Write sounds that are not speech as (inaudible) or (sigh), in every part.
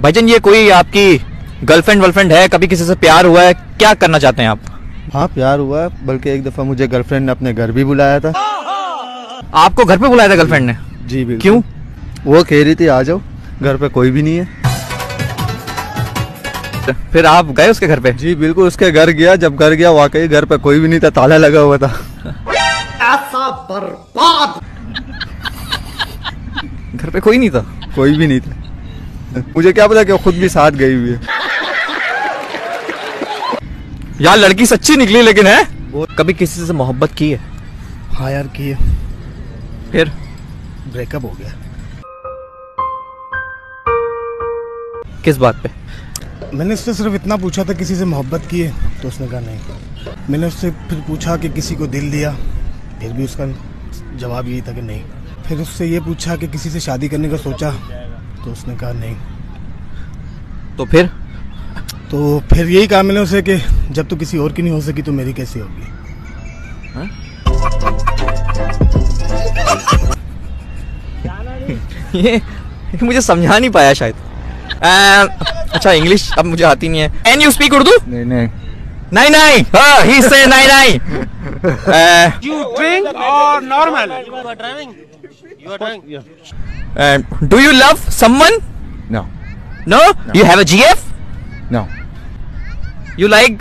भाईजान ये कोई आपकी गर्लफ्रेंड वर्लफ्रेंड है? कभी किसी से प्यार हुआ है? क्या करना चाहते हैं आप? हाँ प्यार हुआ है बल्कि एक दफ़ा मुझे गर्लफ्रेंड ने अपने घर भी बुलाया था। आपको घर पे बुलाया था गर्लफ्रेंड ने? जी बिल्कुल। क्यों? वो कह रही थी आ जाओ घर पे कोई भी नहीं है। फिर आप गए उसके घर पे? जी बिल्कुल उसके घर गया। जब घर गया वाकई घर पे कोई भी नहीं था ताला लगा हुआ था। ऐसा बर्बाद। घर पे कोई नहीं था? कोई भी नहीं था। मुझे क्या पता कि वो खुद भी साथ गई हुई है। यार लड़की सच्ची निकली लेकिन है? कभी किसी से मोहब्बत की है? हाँ यार किए फिर? ब्रेकअप हो गया। किस बात पे? मैंने उससे सिर्फ़ इतना पूछा था किसी से मोहब्बत की है? तो उसने कहा नहीं। मैंने उससे फिर पूछा कि किसी को दिल दिया फिर भी उसका जवाब यही था कि नहीं। फिर उससे ये पूछा कि किसी से शादी करने का सोचा तो उसने कहा नहीं. तो फिर? तो फिर यही कहा मैंने उसे कि जब तो किसी और की नहीं हो सकी तो मेरी कैसी होगी? (laughs) ये, ये मुझे समझा नहीं पाया शायद। अ, अच्छा इंग्लिश अब मुझे आती नहीं है। एन यू स्पीक उर्दू नहीं नहीं। नहीं नहीं हाँ ही से नहीं नहीं अ, You drink or normal? A, do you love someone No. no you have a gf No. you like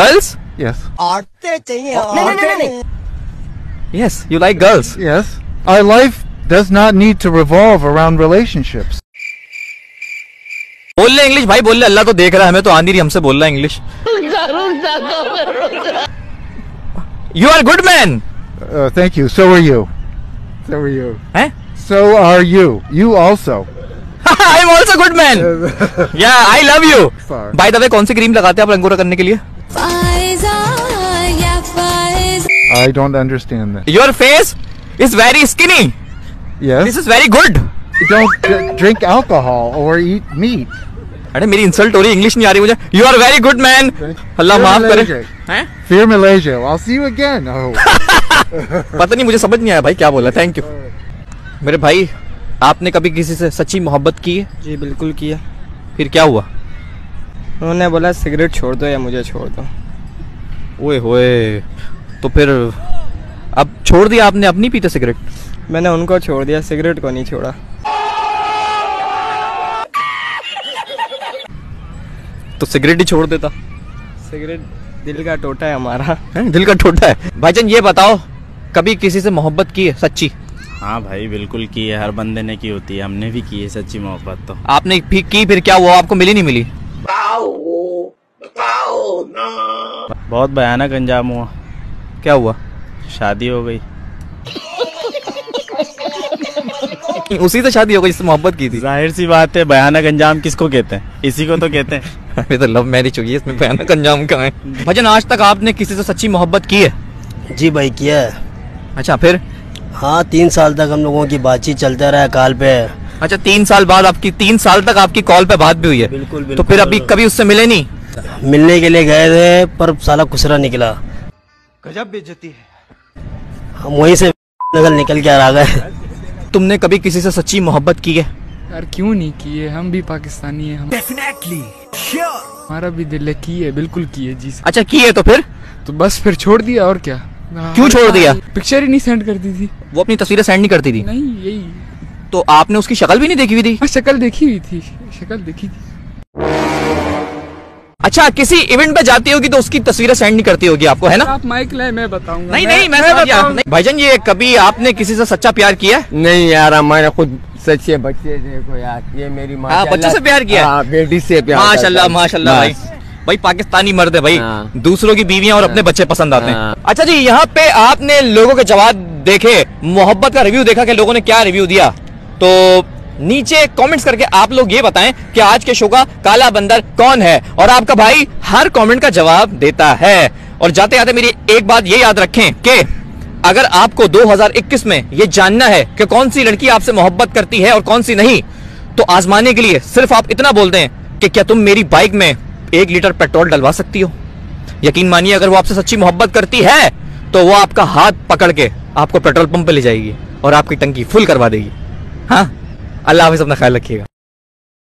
girls Yes. yes you like girls Yes. Our life does not need to revolve around relationships. बोल ले English भाई बोल ले अल्लाह तो देख रहा है हमें तो आंधी रही हमसे बोल रहा है English you are good man Uh, thank you. So are you. So are you. हैं So are you. You also. I am also good man या I love you Sorry. By the way कौन सी cream लगाते हैं आप रंगोरा करने के लिए फायजा या Faiza I don't understand that. Your face is very skinny Yes. This is very good don't d- drink alcohol or eat meat. अरे मेरी इंसल्ट हो रही इंग्लिश नहीं आ रही मुझे you are very good man Allah You're माफ़ करे allergic. हैं Fear Malaysia. I'll see you again. Oh. (laughs) पता नहीं मुझे समझ नहीं आया भाई क्या बोला थैंक यू मेरे भाई आपने कभी किसी से सच्ची मोहब्बत की है? जी बिल्कुल किया फिर क्या हुआ? उन्होंने बोला सिगरेट छोड़ दो या मुझे छोड़ दो। ओए होए तो फिर अब छोड़ दिया आपने अब नहीं पीते सिगरेट? मैंने उनको छोड़ दिया सिगरेट को नहीं छोड़ा। तो सिगरेट ही छोड़ देता। सिगरेट दिल का टोटा है हमारा। हैं? दिल का टोटा है। भाईजान ये बताओ कभी किसी से मोहब्बत की है सच्ची? हाँ भाई बिल्कुल की है हर बंदे ने की होती है हमने भी की है सच्ची मोहब्बत तो। आपने भी की फिर क्या हुआ? आपको मिली नहीं मिली? बहुत भयानक अंजाम हुआ। क्या हुआ? शादी हो गई। उसी से शादी हो गई जिससे मोहब्बत की थी। ज़ाहिर सी बात है भयानक अंजाम किसको कहते हैं? इसी को तो कहते हैं। (laughs) अरे तो लव मैरिज हुई है इसमें भयानक अंजाम कहाँ है? (laughs) भजन आज तक आपने किसी से सच्ची मोहब्बत की है? जी भाई किया है। अच्छा फिर? हाँ तीन साल तक हम लोगों की बातचीत चलता रहा कॉल पे। अच्छा तीन साल बाद आपकी तीन साल तक आपकी कॉल पे बात भी हुई है? बिल्कुल, बिल्कुल तो फिर अभी कभी उससे मिले नहीं? मिलने के लिए गए थे पर साला खुसरा निकला। गजब बेइज्जती है। हम वहीं से नगल निकल के आ गए। तुमने कभी किसी से सच्ची मोहब्बत की है? यार क्यों नहीं किए हम भी पाकिस्तानी हैं हम हमारा भी दिल है की है बिल्कुल की है जी अच्छा की है तो फिर? तो बस फिर छोड़ दिया और क्या? क्यों छोड़ दिया? पिक्चर ही नहीं सेंड करती थी। वो अपनी तस्वीरें सेंड नहीं करती थी। नहीं यही। तो आपने उसकी शक्ल भी नहीं देखी हुई थी? हाँ शक्ल देखी हुई थी शक्ल देखी थी। अच्छा किसी इवेंट पे जाती होगी तो उसकी तस्वीरें सेंड नहीं करती होगी आपको है ना? आप माइक लाए मैं बताऊँगा। नहीं नहीं मैं गया। नहीं, भाईजान ये कभी आपने किसी से सच्चा प्यार किया? नहीं यार हमारे खुद सच्चे बच्चे देखो यार ये मेरी माँ हाँ, बच्चों से प्यार किया? है? बेटी से प्यार माशाल्लाह माशाल्लाह भाई। भाई पाकिस्तानी मर्द है भाई। हाँ। दूसरों की बीवियाँ और अपने बच्चे पसंद आते हाँ। अच्छा जी यहाँ पे आपने लोगों के जवाब देखे, मोहब्बत का रिव्यू देखा कि लोगों ने क्या रिव्यू दिया। तो नीचे कमेंट्स करके आप लोग ये बताएँ कि आज के शो का काला बंदर कौन है? और आपका भाई हर कमेंट का जवाब देता है। और जाते जाते मेरी एक बात ये याद रखें कि अगर आपको 2021 में ये जानना है कि कौन सी लड़की आपसे मोहब्बत करती है और कौन सी नहीं तो आजमाने के लिए सिर्फ़ आप इतना बोल दें कि क्या तुम मेरी बाइक में एक लीटर पेट्रोल डलवा सकती हो? यकीन मानिए, अगर वो आपसे सच्ची मोहब्बत करती है तो वो आपका हाथ पकड़ के आपको पेट्रोल पंप पे ले जाएगी और आपकी टंकी फुल करवा देगी। हाँ? अल्लाह हाफिज, अपना ख्याल रखिएगा।